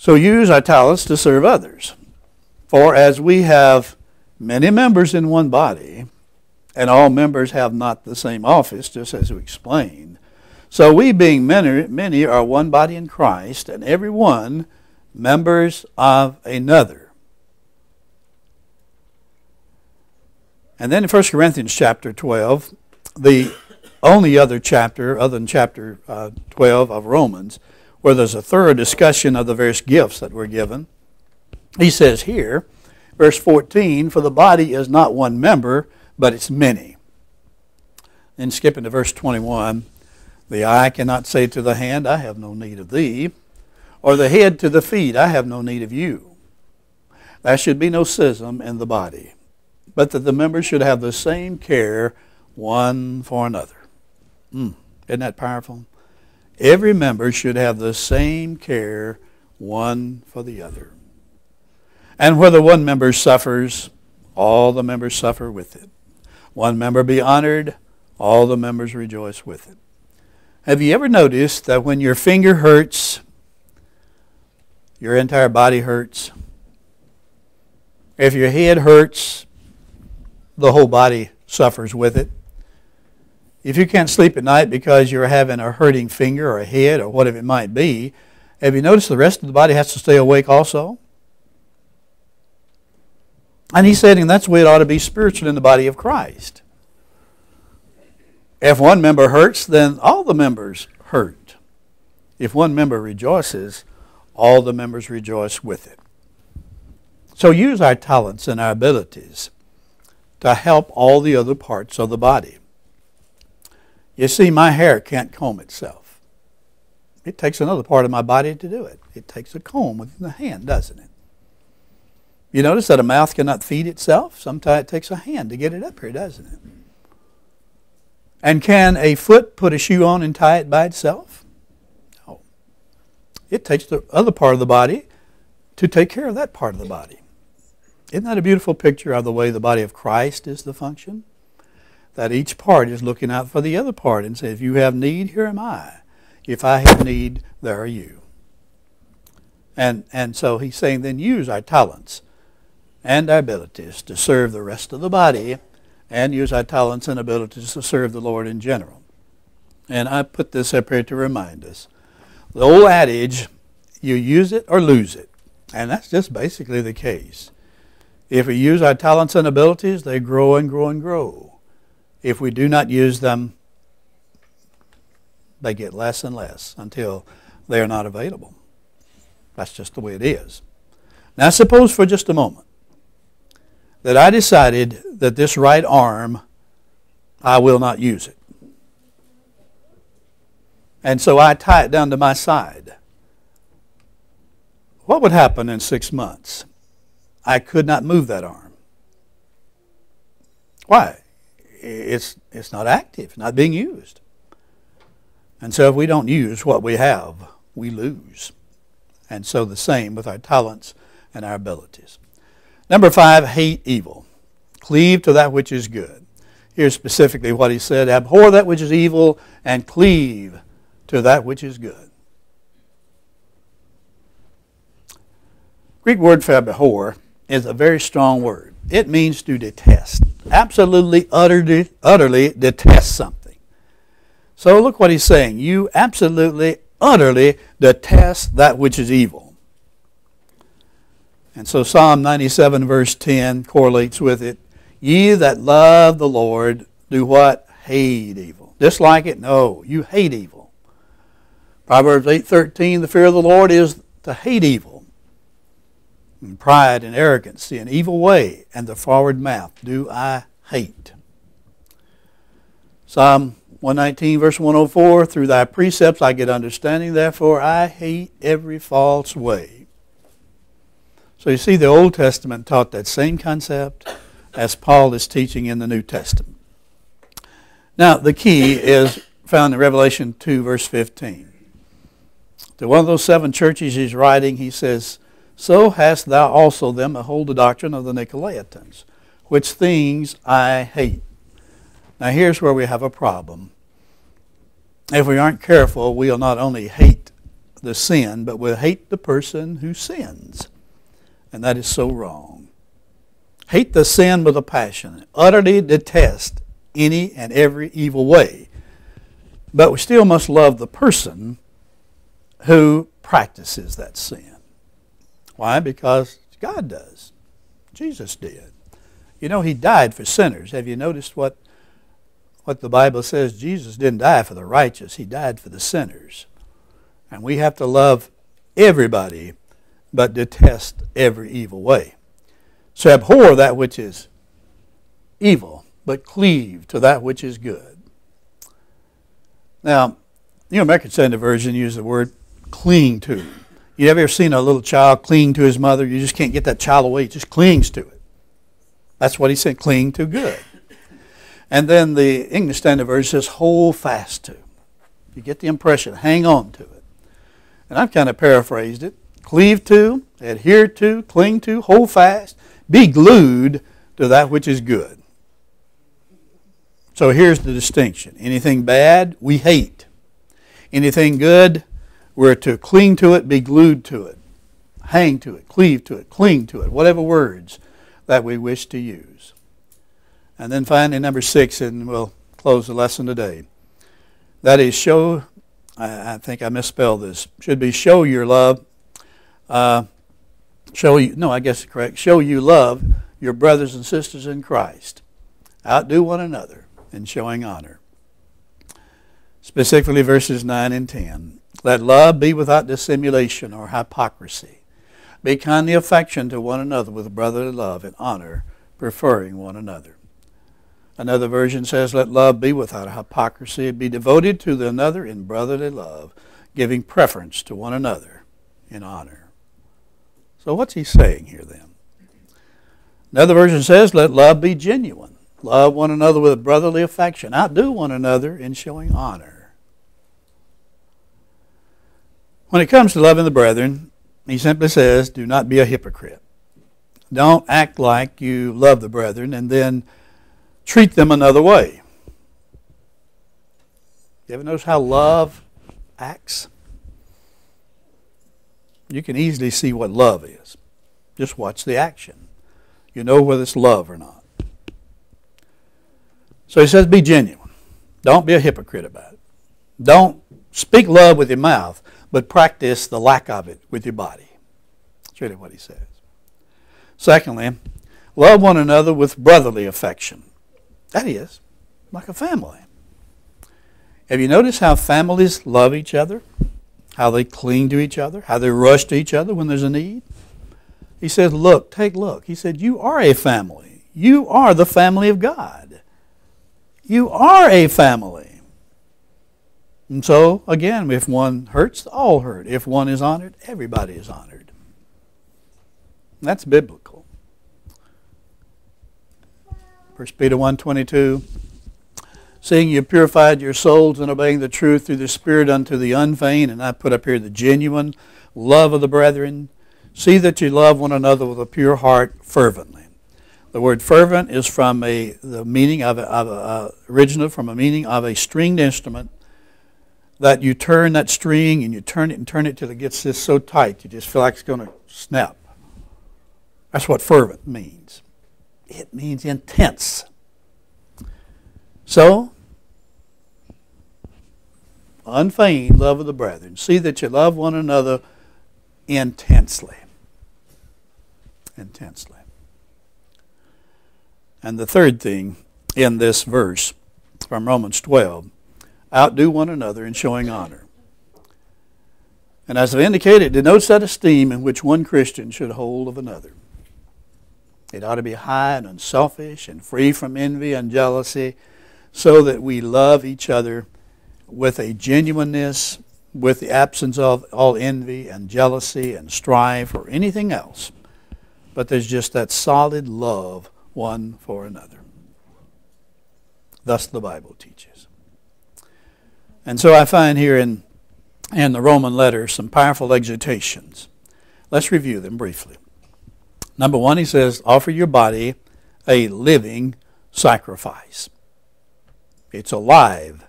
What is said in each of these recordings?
So use our talents to serve others. For as we have many members in one body, and all members have not the same office, just as we explained, so we being many, many are one body in Christ, and every one members of another. And then in 1 Corinthians chapter 12, the only other chapter other than chapter uh, 12 of Romans, where there's a thorough discussion of the various gifts that were given. He says here, verse 14, For the body is not one member, but it's many. Then skipping to verse 21, The eye cannot say to the hand, I have no need of thee, or the head to the feet, I have no need of you. There should be no schism in the body, but that the members should have the same care one for another. Mm, isn't that powerful? Every member should have the same care one for the other. And whether one member suffers, all the members suffer with it. One member be honored, all the members rejoice with it. Have you ever noticed that when your finger hurts, your entire body hurts? If your head hurts, the whole body suffers with it. If you can't sleep at night because you're having a hurting finger or a head or whatever it might be, have you noticed the rest of the body has to stay awake also? And he's saying that's the way it ought to be spiritual in the body of Christ. If one member hurts, then all the members hurt. If one member rejoices, all the members rejoice with it. So use our talents and our abilities to help all the other parts of the body. You see, my hair can't comb itself. It takes another part of my body to do it. It takes a comb within the hand, doesn't it? You notice that a mouth cannot feed itself? Sometimes it takes a hand to get it up here, doesn't it? And can a foot put a shoe on and tie it by itself? No. It takes the other part of the body to take care of that part of the body. Isn't that a beautiful picture of the way the body of Christ is the function? That each part is looking out for the other part and says, if you have need, here am I. If I have need, there are you. And, and so he's saying, then use our talents and our abilities to serve the rest of the body and use our talents and abilities to serve the Lord in general. And I put this up here to remind us. The old adage, you use it or lose it. And that's just basically the case. If we use our talents and abilities, they grow and grow and grow. If we do not use them, they get less and less until they are not available. That's just the way it is. Now, suppose for just a moment that I decided that this right arm, I will not use it. And so I tie it down to my side. What would happen in six months? I could not move that arm. Why? It's, it's not active, not being used. And so if we don't use what we have, we lose. And so the same with our talents and our abilities. Number five, hate evil. Cleave to that which is good. Here's specifically what he said Abhor that which is evil and cleave to that which is good. Greek word for abhor is a very strong word. It means to detest. Absolutely, utterly, utterly detest something. So look what he's saying. You absolutely, utterly detest that which is evil. And so Psalm 97, verse 10 correlates with it. Ye that love the Lord do what? Hate evil. Dislike it? No, you hate evil. Proverbs 8:13, the fear of the Lord is to hate evil. And pride and arrogance, an evil way, and the forward mouth do I hate. Psalm 119, verse 104, through thy precepts I get understanding, therefore I hate every false way. So you see, the Old Testament taught that same concept as Paul is teaching in the New Testament. Now, the key is found in Revelation 2, verse 15. To one of those seven churches he's writing, he says, So hast thou also them that hold the doctrine of the Nicolaitans, which things I hate. Now, here's where we have a problem. If we aren't careful, we'll not only hate the sin, but we'll hate the person who sins. And that is so wrong. Hate the sin with a passion, utterly detest any and every evil way. But we still must love the person who practices that sin. Why? Because God does. Jesus did. You know, He died for sinners. Have you noticed what, what the Bible says? Jesus didn't die for the righteous, He died for the sinners. And we have to love everybody, but detest every evil way. So abhor that which is evil, but cleave to that which is good. Now, New American Standard Version uses the word cling to. You ever seen a little child cling to his mother? You just can't get that child away. He just clings to it. That's what he said, cling to good. And then the English Standard Version says, hold fast to. You get the impression, hang on to it. And I've kind of paraphrased it. Cleave to, adhere to, cling to, hold fast, be glued to that which is good. So here's the distinction. Anything bad, we hate. Anything good, we're to cling to it, be glued to it, hang to it, cleave to it, cling to it, whatever words that we wish to use. And then finally, number six, and we'll close the lesson today. That is, show, I, I think I misspelled this, should be show your love. Uh, show you, no, I guess correct. Show you love your brothers and sisters in Christ. Outdo one another in showing honor. Specifically, verses 9 and 10. Let love be without dissimulation or hypocrisy. Be kindly affectioned to one another with brotherly love and honor, preferring one another. Another version says, Let love be without hypocrisy. Be devoted to the another in brotherly love, giving preference to one another in honor. So, what's he saying here then? Another version says, Let love be genuine. Love one another with brotherly affection. Outdo one another in showing honor. When it comes to loving the brethren, he simply says, do not be a hypocrite. Don't act like you love the brethren and then treat them another way. You ever notice how love acts? You can easily see what love is. Just watch the action. You know whether it's love or not. So he says, be genuine. Don't be a hypocrite about it. Don't speak love with your mouth, but practice the lack of it with your body. That's really what he says. Secondly, love one another with brotherly affection. That is, like a family. Have you noticed how families love each other? How they cling to each other? How they rush to each other when there's a need? He says, Look, take look. He said, You are a family. You are the family of God. You are a family. And so, again, if one hurts, all hurt. If one is honored, everybody is honored. That's biblical. 1 Peter 1.22 Seeing you purified your souls and obeying the truth through the Spirit unto the unfeigned, and I put up here the genuine love of the brethren. See that you love one another with a pure heart fervently. The word fervent is from a the meaning of a, of a uh, original from a meaning of a stringed instrument that you turn that string and you turn it and turn it till it gets this so tight you just feel like it's going to snap. That's what fervent means. It means intense. So, unfeigned love of the brethren. See that you love one another intensely. Intensely. And the third thing in this verse from Romans 12 outdo one another in showing honor. And as I've indicated, it denotes that esteem in which one Christian should hold of another. It ought to be high and unselfish and free from envy and jealousy so that we love each other with a genuineness, with the absence of all envy and jealousy and strife or anything else. But there's just that solid love one for another. Thus the Bible teaches. And so I find here in, in the Roman letter some powerful exhortations. Let's review them briefly. Number one, he says, offer your body a living sacrifice. It's alive,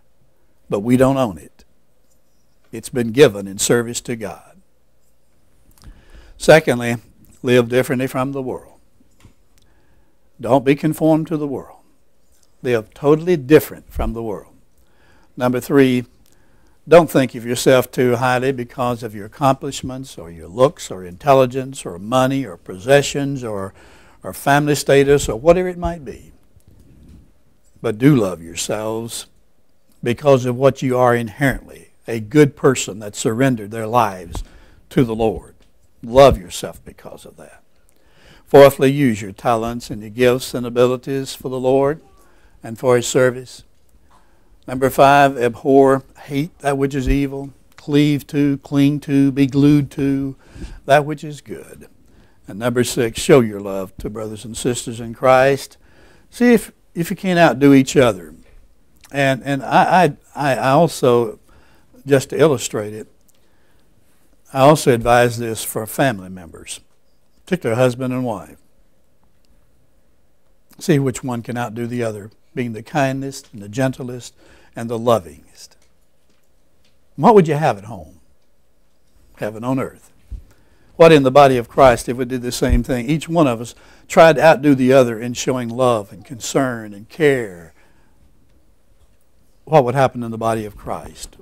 but we don't own it. It's been given in service to God. Secondly, live differently from the world. Don't be conformed to the world. Live totally different from the world. Number three, don't think of yourself too highly because of your accomplishments or your looks or intelligence or money or possessions or, or family status or whatever it might be. But do love yourselves because of what you are inherently a good person that surrendered their lives to the Lord. Love yourself because of that. Fourthly, use your talents and your gifts and abilities for the Lord and for His service. Number five, abhor, hate that which is evil, cleave to, cling to, be glued to that which is good. And number six, show your love to brothers and sisters in Christ. See if, if you can't outdo each other. And, and I, I, I also, just to illustrate it, I also advise this for family members, particularly husband and wife. See which one can outdo the other being the kindest and the gentlest and the lovingest. What would you have at home? Heaven on earth. What in the body of Christ if we did the same thing? Each one of us tried to outdo the other in showing love and concern and care. What would happen in the body of Christ?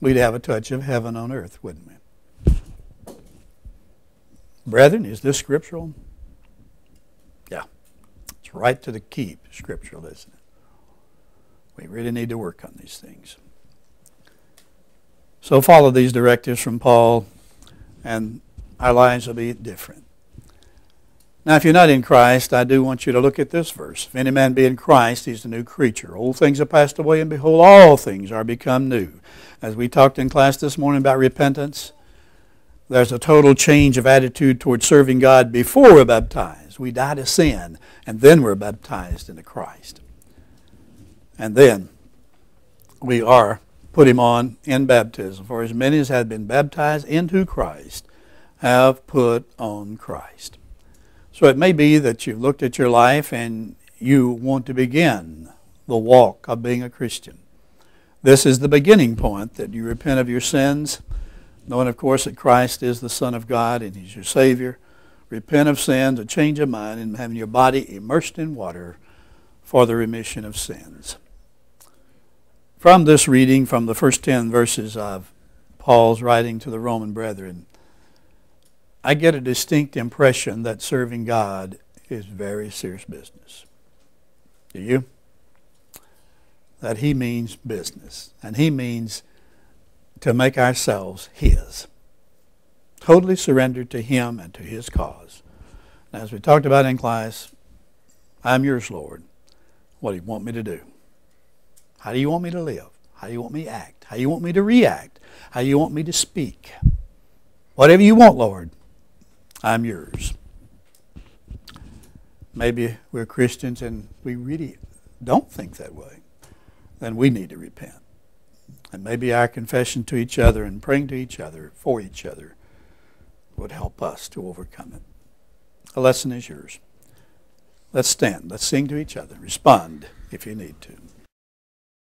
We'd have a touch of heaven on earth, wouldn't we? Brethren, is this scriptural? Yeah. It's right to the keep scriptural, isn't it? We really need to work on these things. So follow these directives from Paul, and our lives will be different. Now, if you're not in Christ, I do want you to look at this verse. If any man be in Christ, he's a new creature. Old things have passed away, and behold, all things are become new. As we talked in class this morning about repentance, there's a total change of attitude towards serving God before we're baptized. We die to sin, and then we're baptized into Christ. And then we are put him on in baptism. For as many as have been baptized into Christ have put on Christ. So it may be that you've looked at your life and you want to begin the walk of being a Christian. This is the beginning point that you repent of your sins knowing, of course, that Christ is the Son of God and He's your Savior. Repent of sins, a change of mind, and having your body immersed in water for the remission of sins. From this reading, from the first 10 verses of Paul's writing to the Roman brethren, I get a distinct impression that serving God is very serious business. Do you? That he means business. And he means to make ourselves His. Totally surrendered to Him and to His cause. as we talked about in class, I'm yours, Lord. What do you want me to do? How do you want me to live? How do you want me to act? How do you want me to react? How do you want me to speak? Whatever you want, Lord, I'm yours. Maybe we're Christians and we really don't think that way. Then we need to repent. And maybe our confession to each other and praying to each other for each other would help us to overcome it. The lesson is yours. Let's stand. Let's sing to each other. Respond if you need to.